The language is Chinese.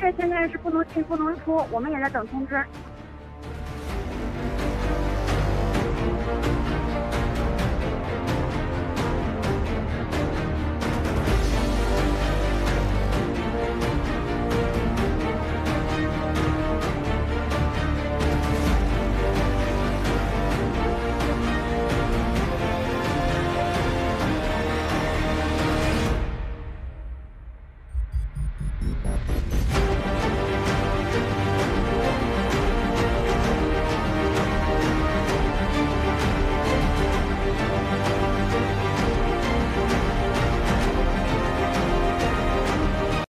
这现在是不能进不能出，我们也在等通知。